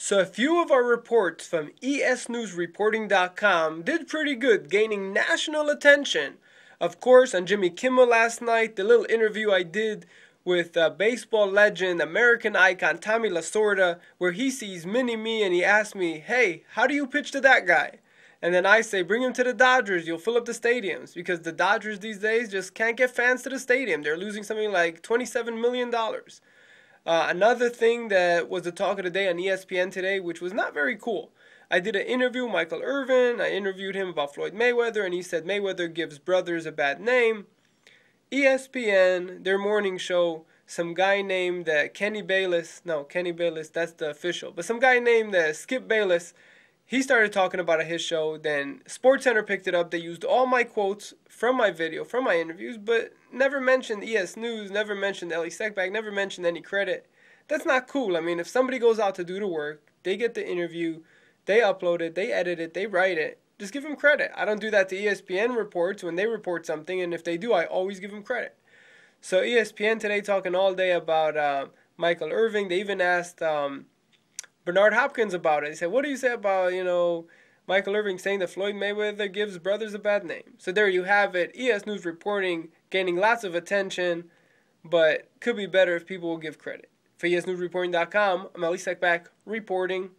So a few of our reports from esnewsreporting.com did pretty good, gaining national attention. Of course, on Jimmy Kimmel last night, the little interview I did with uh, baseball legend, American icon Tommy Lasorda, where he sees Mini Me and he asks me, "Hey, how do you pitch to that guy?" And then I say, bring him to the Dodgers. You'll fill up the stadiums because the Dodgers these days just can't get fans to the stadium. They're losing something like $27 million. Uh, another thing that was the talk of the day on ESPN today, which was not very cool. I did an interview with Michael Irvin. I interviewed him about Floyd Mayweather, and he said Mayweather gives brothers a bad name. ESPN, their morning show, some guy named uh, Kenny Bayless, no, Kenny Bayless, that's the official, but some guy named uh, Skip Bayless, he started talking about his show. Then SportsCenter picked it up. They used all my quotes from my video, from my interviews, but never mentioned ES News, never mentioned Elie Seckbach, never mentioned any credit. That's not cool. I mean, if somebody goes out to do the work, they get the interview, they upload it, they edit it, they write it. Just give them credit. I don't do that to ESPN reports when they report something, and if they do, I always give them credit. So ESPN today talking all day about uh, Michael Irving. They even asked um, Bernard Hopkins about it. He said, "What do you say about you know?" Michael Irving saying that Floyd Mayweather gives brothers a bad name. So there you have it. ES News reporting gaining lots of attention, but could be better if people will give credit. For ESNewsReporting.com, I'm Elie Seckbach reporting.